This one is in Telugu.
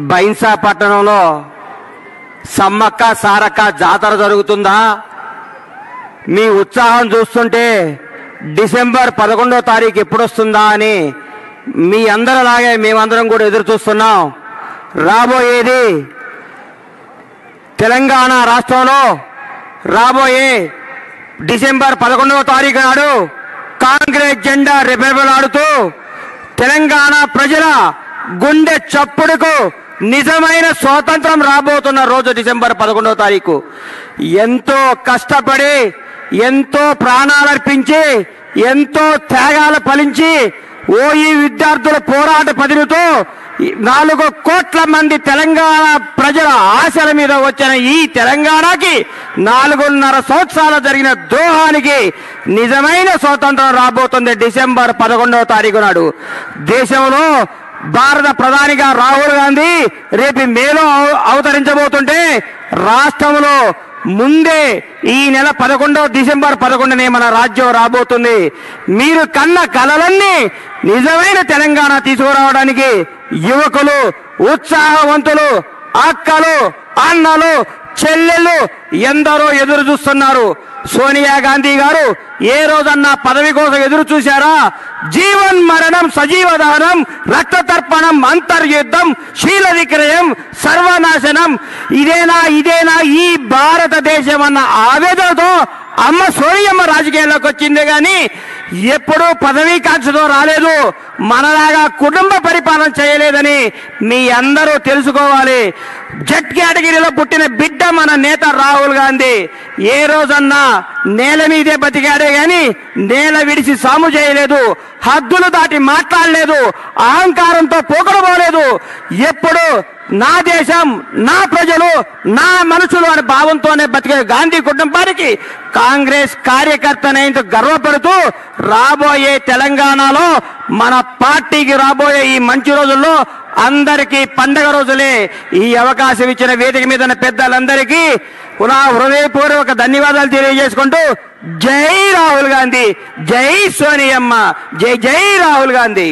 బైన్సా పట్టణంలో సమ్మక్క సారక్క జాతర జరుగుతుందా? మీ ఉత్సాహం చూస్తుంటే డిసెంబర్ పదకొండో తారీఖు ఎప్పుడొస్తుందా అని మీ అందరిలాగే మేమందరం కూడా ఎదురు చూస్తున్నాం. రాబోయేది తెలంగాణ రాష్ట్రంలో రాబోయే డిసెంబర్ పదకొండవ తారీఖు నాడు కాంగ్రెస్ జెండా రెపెరబలాడుతూ తెలంగాణ ప్రజల గుండె చప్పుడుకు నిజమైన స్వాతంత్రం రాబోతున్న రోజు డిసెంబర్ పదకొండవ తారీఖు. ఎంతో కష్టపడి ఎంతో ప్రాణాలర్పించి ఎంతో త్యాగాలు ఫలించి ఓయి విద్యార్థుల పోరాట పదిరుతో నాలుగు కోట్ల మంది తెలంగాణ ప్రజల ఆశల మీద వచ్చిన ఈ తెలంగాణకి నాలుగున్నర సంవత్సరాలు జరిగిన ద్రోహానికి నిజమైన స్వాతంత్రం రాబోతుంది డిసెంబర్ పదకొండవ తారీఖు నాడు. దేశంలో భారత ప్రధానిగా రాహుల్ గాంధీ రేపు మేలో అవ- అవతరించబోతుంటే రాష్ట్రంలో ముందే ఈ నెల పదకొండవ డిసెంబర్ పదకొండునే మన రాజ్యం రాబోతుంది. మీరు కన్న కలలన్నీ నిజమైన తెలంగాణ తీసుకురావడానికి యువకులు ఉత్సాహవంతులు అక్కలు అన్నలు చెల్లెళ్ళు ఎందరో ఎదురు చూస్తున్నారు. సోనియా గాంధీ గారు ఏ రోజన్నా పదవి కోసం ఎదురు చూశారా? జీవన్ మరణం సజీవ దహనం రక్త తర్పణం అంతర్యుద్ధం శీల విక్రయం సర్వనాశనం. ఇదేనా ఇదేనా ఈ భారతదేశం అన్న ఆవేదనతో అమ్మ సోనియమ్మ రాజకీయాల్లోకి వచ్చింది కానీ ఎప్పుడూ పదవీ కాంక్షతో రాలేదు. మనలాగా కుటుంబ పరిపాలన చేయలేదని మీ అందరూ తెలుసుకోవాలి. జట్ కేటగిరీలో పుట్టిన బిడ్డ మన నేత రాహుల్ గాంధీ. ఏ రోజన్నా నేల మీదే బతికాడే గాని నేల విడిచి సాము చేయలేదు. హద్దులు దాటి మాట్లాడలేదు. అహంకారంతో పోకడబోలేదు ఎప్పుడు నా దేశం నా ప్రజలు నా మనుషులు అనే భావంతోనే బతికే గాంధీ కుటుంబానికి కాంగ్రెస్ కార్యకర్తనేందుకు గర్వపడుతూ రాబోయే తెలంగాణలో మన పార్టీకి రాబోయే ఈ మంచి రోజుల్లో అందరికీ పండగ రోజులే. ఈ అవకాశం ఇచ్చిన వేదిక మీద పెద్దలందరికీ నా హృదయపూర్వక ధన్యవాదాలు తెలియజేసుకుంటూ జై రాహుల్ గాంధీ జై సోనియమ్మ జై జై రాహుల్ గాంధీ.